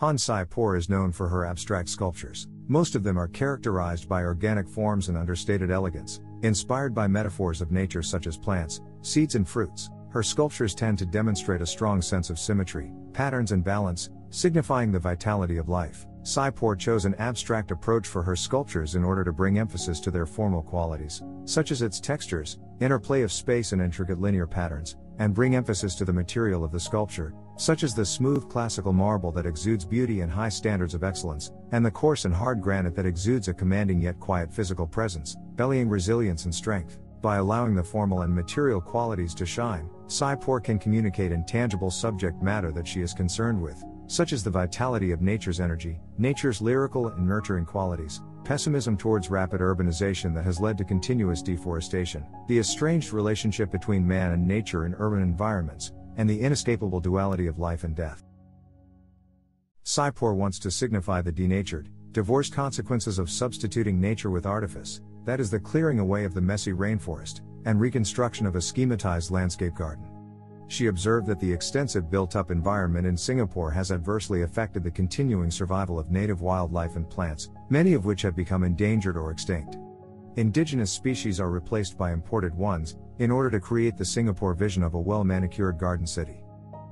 Han Sai-por is known for her abstract sculptures. Most of them are characterized by organic forms and understated elegance, inspired by metaphors of nature such as plants, seeds, and fruits. Her sculptures tend to demonstrate a strong sense of symmetry, patterns, and balance, signifying the vitality of life. Sai-por chose an abstract approach for her sculptures in order to bring emphasis to their formal qualities, such as its textures, interplay of space and intricate linear patterns, and bring emphasis to the material of the sculpture, such as the smooth classical marble that exudes beauty and high standards of excellence, and the coarse and hard granite that exudes a commanding yet quiet physical presence, bellying resilience and strength. By allowing the formal and material qualities to shine, Sai-por can communicate intangible subject matter that she is concerned with, such as the vitality of nature's energy, nature's lyrical and nurturing qualities, pessimism towards rapid urbanization that has led to continuous deforestation, the estranged relationship between man and nature in urban environments, and the inescapable duality of life and death. Sai-por wants to signify the denatured, divorced consequences of substituting nature with artifice, that is, the clearing away of the messy rainforest, and reconstruction of a schematized landscape garden she observed that the extensive built up environment in Singapore has adversely affected the continuing survival of native wildlife and plants, many of which have become endangered or extinct. Indigenous species are replaced by imported ones, in order to create the Singapore vision of a well manicured garden city.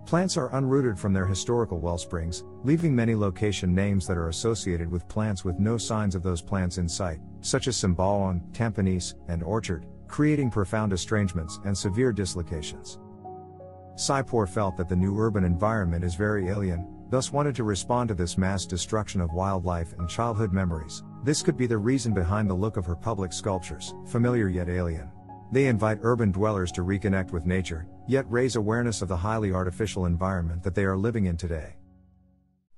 Plants are unrooted from their historical well springs, leaving many location names that are associated with plants with no signs of those plants in sight, such as Sembawang, Tampines, and Orchard, creating profound estrangements and severe dislocations. Sai-por felt that the new urban environment is very alien, thus wanted to respond to this mass destruction of wildlife and childhood memories. This could be the reason behind the look of her public sculptures, familiar yet alien. They invite urban dwellers to reconnect with nature, yet raise awareness of the highly artificial environment that they are living in today.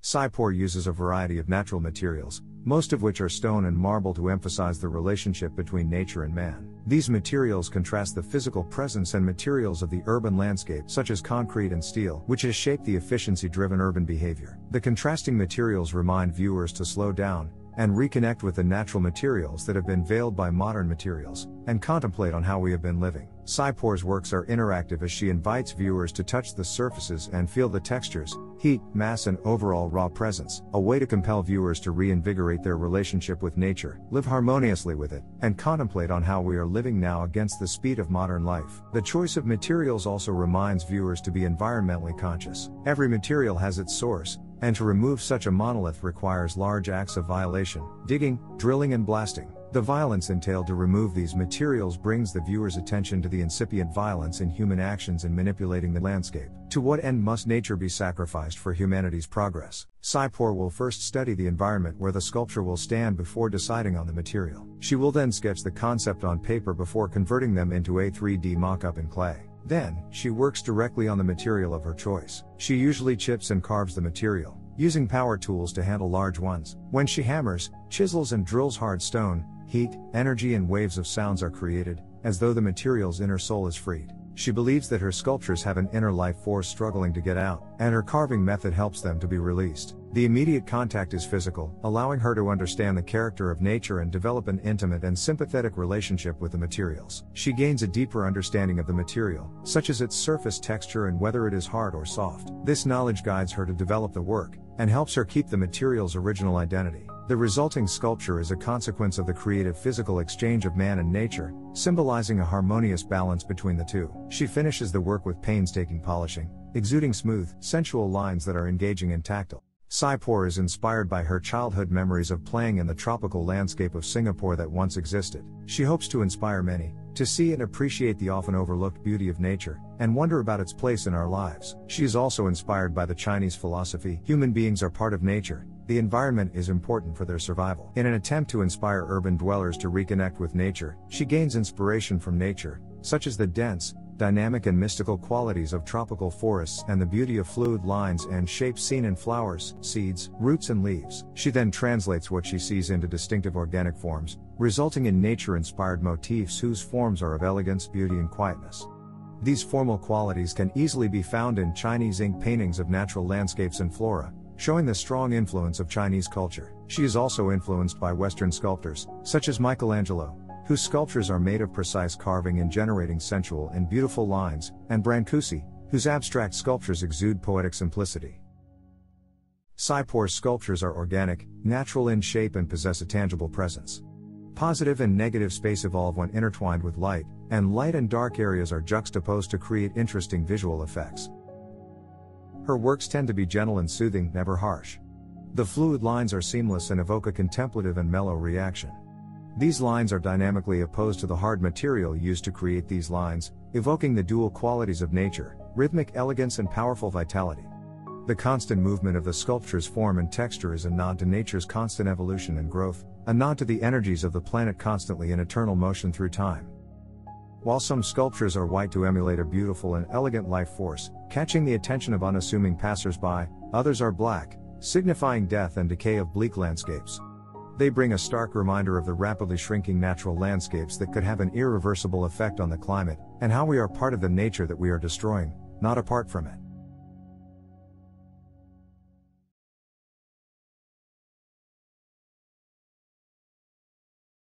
Sai-por uses a variety of natural materials, most of which are stone and marble to emphasize the relationship between nature and man. These materials contrast the physical presence and materials of the urban landscape, such as concrete and steel, which has shaped the efficiency driven urban behavior. The contrasting materials remind viewers to slow down, and reconnect with the natural materials that have been veiled by modern materials, and contemplate on how we have been living. Sai-por's works are interactive as she invites viewers to touch the surfaces and feel the textures, heat, mass, and overall raw presence, a way to compel viewers to reinvigorate their relationship with nature, live harmoniously with it, and contemplate on how we are living now against the speed of modern life. The choice of materials also reminds viewers to be environmentally conscious. Every material has its source, and to remove such a monolith requires large acts of violation, digging, drilling, and blasting. The violence entailed to remove these materials brings the viewer's attention to the incipient violence in human actions in manipulating the landscape. To what end must nature be sacrificed for humanity's progress? Sai-por will first study the environment where the sculpture will stand before deciding on the material. She will then sketch the concept on paper before converting them into a 3D mock-up in clay. Then, she works directly on the material of her choice. She usually chips and carves the material, using power tools to handle large ones. When she hammers, chisels, and drills hard stone, heat, energy, and waves of sounds are created, as though the material's inner soul is freed. She believes that her sculptures have an inner life force struggling to get out, and her carving method helps them to be released. The immediate contact is physical, allowing her to understand the character of nature and develop an intimate and sympathetic relationship with the materials. She gains a deeper understanding of the material, such as its surface texture and whether it is hard or soft. This knowledge guides her to develop the work, and helps her keep the material's original identity. The resulting sculpture is a consequence of the creative physical exchange of man and nature, symbolizing a harmonious balance between the two. She finishes the work with painstaking polishing, exuding smooth, sensual lines that are engaging and tactile. Sai-por is inspired by her childhood memories of playing in the tropical landscape of Singapore that once existed. She hopes to inspire many to see and appreciate the often overlooked beauty of nature and wonder about its place in our lives. She is also inspired by the Chinese philosophy human beings are part of nature, the environment is important for their survival. In an attempt to inspire urban dwellers to reconnect with nature, she gains inspiration from nature, such as the dense, dynamic and mystical qualities of tropical forests and the beauty of fluid lines and shapes seen in flowers, seeds, roots and leaves. She then translates what she sees into distinctive organic forms, resulting in nature-inspired motifs whose forms are of elegance, beauty and quietness. These formal qualities can easily be found in Chinese ink paintings of natural landscapes and flora, showing the strong influence of Chinese culture. She is also influenced by Western sculptors, such as Michelangelo, whose sculptures are made of precise carving and generating sensual and beautiful lines, and Brancusi, whose abstract sculptures exude poetic simplicity. Sai-por's sculptures are organic, natural in shape, and possess a tangible presence. Positive and negative space evolve when intertwined with light, and light and dark areas are juxtaposed to create interesting visual effects. Her works tend to be gentle and soothing, never harsh. The fluid lines are seamless and evoke a contemplative and mellow reaction. These lines are dynamically opposed to the hard material used to create these lines, evoking the dual qualities of nature, rhythmic elegance and powerful vitality. The constant movement of the sculpture's form and texture is a nod to nature's constant evolution and growth, a nod to the energies of the planet constantly in eternal motion through time. While some sculptures are white to emulate a beautiful and elegant life force, catching the attention of unassuming passersby, others are black, signifying death and decay of bleak landscapes. They bring a stark reminder of the rapidly shrinking natural landscapes that could have an irreversible effect on the climate, and how we are part of the nature that we are destroying, not apart from it.